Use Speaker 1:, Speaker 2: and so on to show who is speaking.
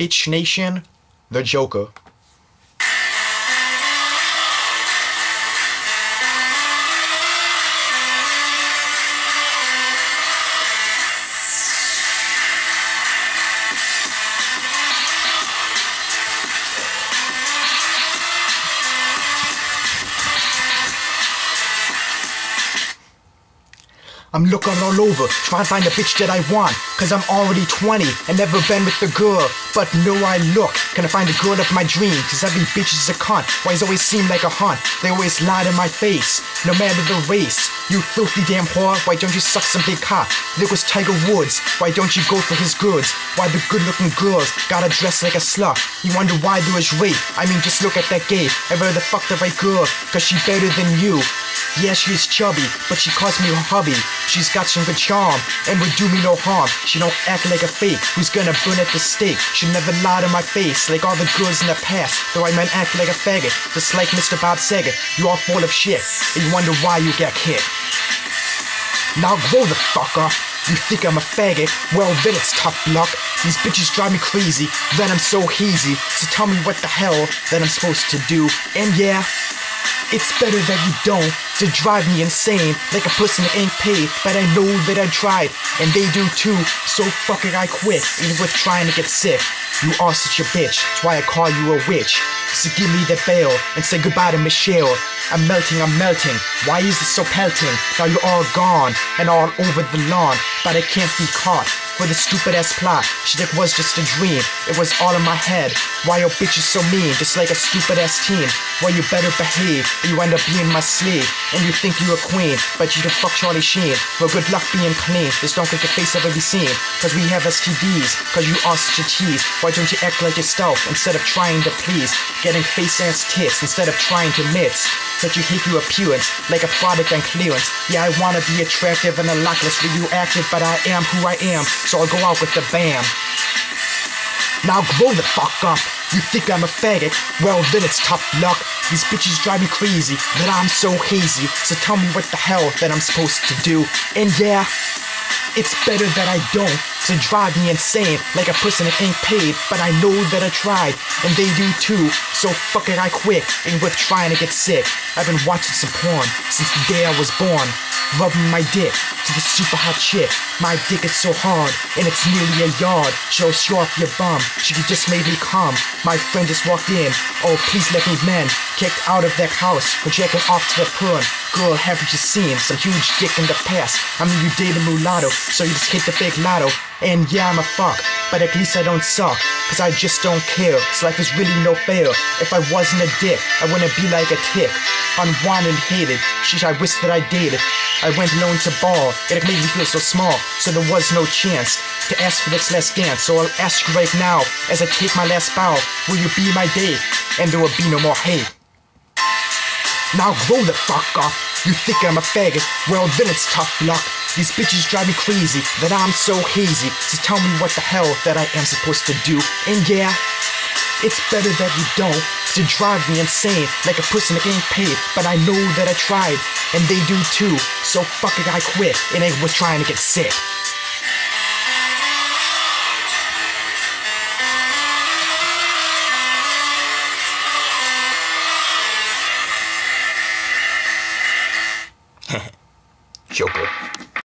Speaker 1: Bitch Nation, the Joker. I'm looking all over, trying to find the bitch that I want. Cause I'm already 20 and never been with the girl. But no, I look, can I find the girl of my dream? Cause every bitch is a cunt. Why always seem like a hunt? They always lie to my face, no matter the race. You filthy damn whore, why don't you suck some big cock? There was Tiger Woods, why don't you go for his goods? Why the good looking girls gotta dress like a slut? You wonder why there was rape? I mean, just look at that gay. I rather fuck the right girl, cause she better than you. Yeah, she's chubby, but she calls me her hubby. She's got some good charm and would do me no harm. She don't act like a fake who's gonna burn at the stake. She never lied to my face like all the girls in the past. Though I might act like a faggot, just like Mr. Bob Saget. You all full of shit, and you wonder why you get hit. Now grow the fuck up. You think I'm a faggot? Well, then it's tough luck. These bitches drive me crazy, then I'm so hazy. So tell me what the hell that I'm supposed to do. And yeah, it's better that you don't to drive me insane like a person that ain't paid. But I know that I tried, and they do too. So fuck it, I quit, even with trying to get sick. You are such a bitch, that's why I call you a witch. So give me the bail and say goodbye to Michelle. I'm melting, I'm melting. Why is it so pelting? Now you're all gone and all over the lawn, but I can't be caught for the stupid ass plot. Shit was just a dream, it was all in my head. Why your bitch is so mean, just like a stupid ass teen. Why you better behave, or you end up being my slave. And you think you a queen, but you the fuck Charlie Sheen. Well, good luck being clean, just don't get your face ever be seen. Cause we have STDs, cause you are such a tease. Why don't you act like yourself instead of trying to please? Getting face ass tits instead of trying to mitts that you hate your appearance like a product on clearance. Yeah, I wanna be attractive and a lot less radioactive, but I am who I am, so I'll go out with the bam. Now grow the fuck up. You think I'm a faggot? Well, then it's tough luck. These bitches drive me crazy that I'm so hazy. So tell me what the hell that I'm supposed to do. And yeah, it's better that I don't to drive me insane like a person that ain't paid. But I know that I tried, and they do too. So fuck it, I quit. And with trying to get sick, I've been watching some porn since the day I was born. Rubbing my dick to the super hot chick. My dick is so hard, and it's nearly a yard. She'll show off your bum. She just made me come. My friend just walked in. Oh, please let me men. Kicked out of that house for jacking off to the porn. Girl, haven't you seen some huge dick in the past? I mean, you dated mulatto, so you just hit the big lotto. And yeah, I'm a fuck, but at least I don't suck. Cause I just don't care. This life is really no fair. If I wasn't a dick, I wouldn't be like a tick. Unwanted, hated. Shit, I wish that I dated. I went alone to ball, it made me feel so small, so there was no chance to ask for this last dance. So I'll ask you right now, as I take my last bow, will you be my date? And there will be no more hate. Now grow the fuck up. You think I'm a faggot? Well, then it's tough luck. These bitches drive me crazy that I'm so hazy. So tell me what the hell that I am supposed to do. And yeah, it's better that you don't to drive me insane like a person that ain't paid. But I know that I tried, and they do too. So fuck it, I quit. and ain't worth trying to get sick.